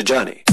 the journey.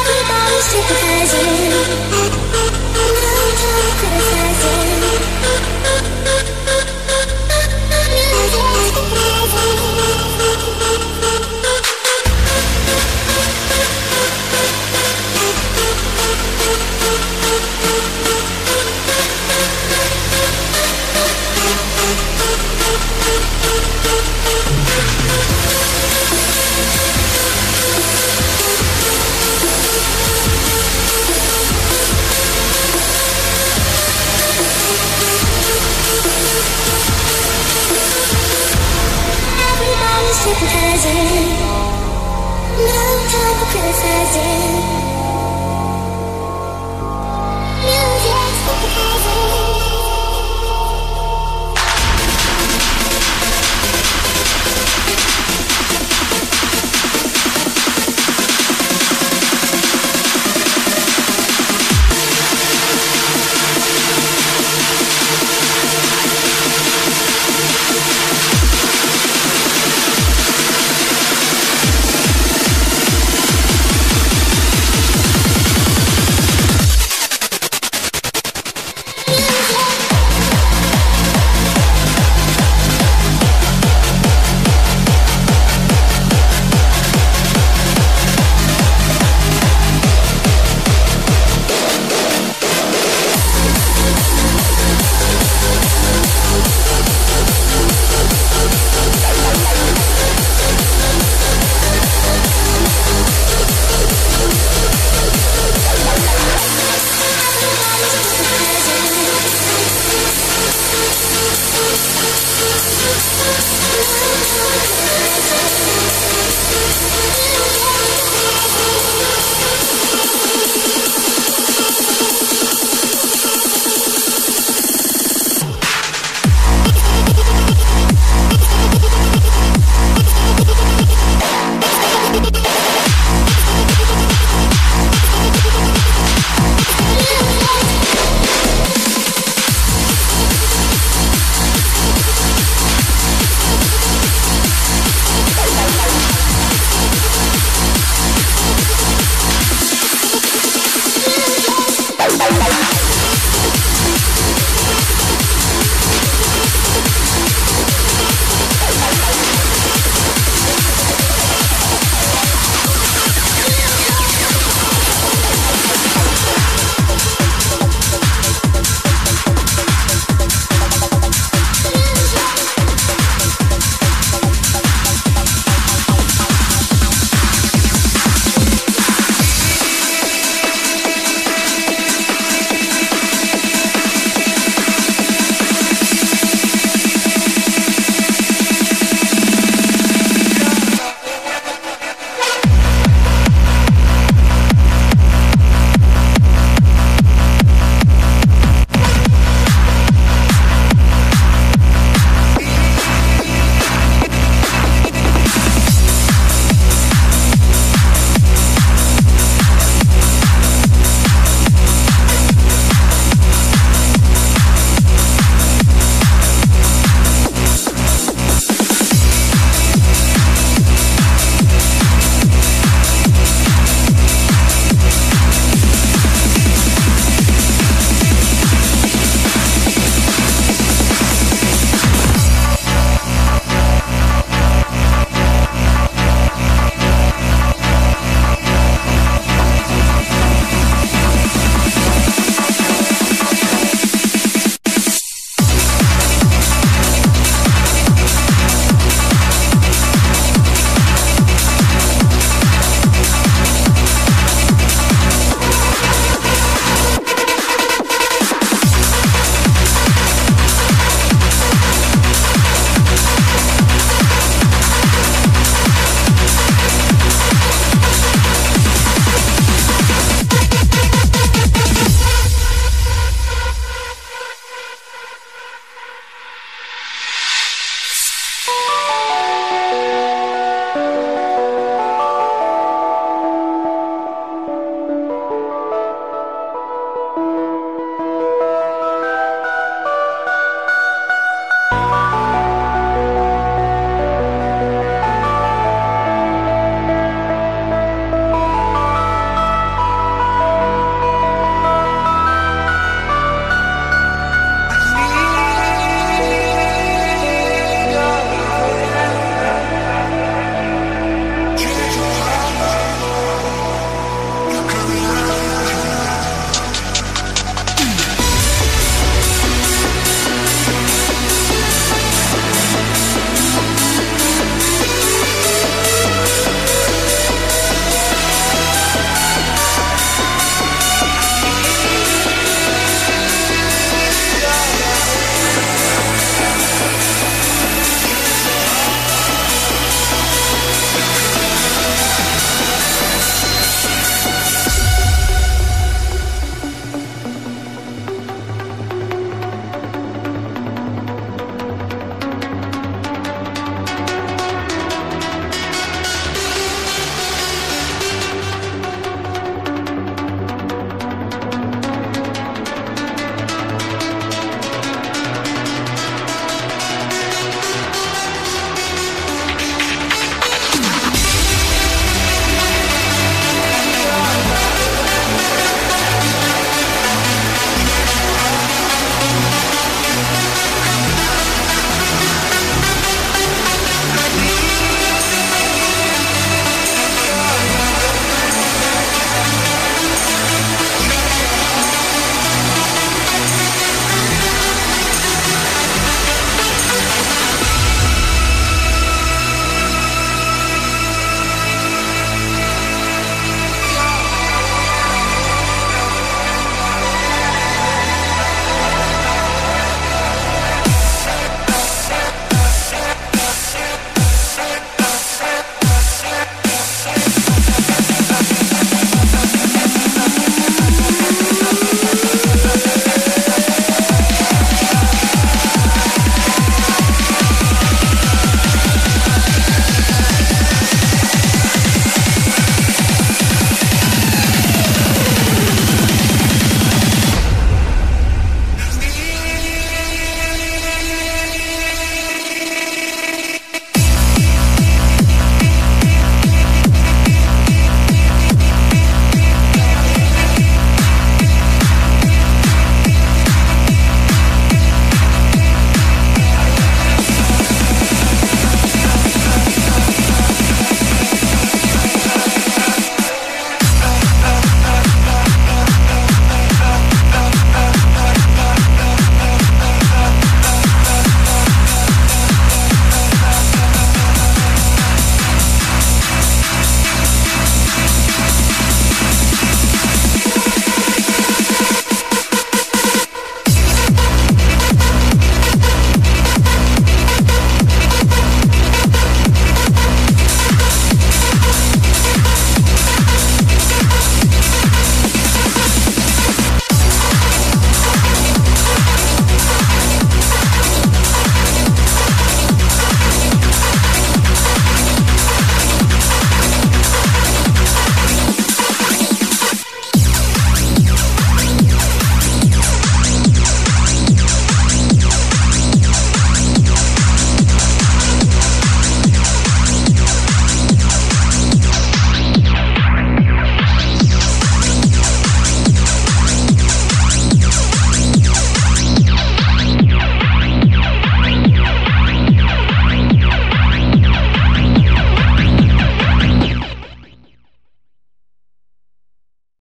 Everybody's taking Music's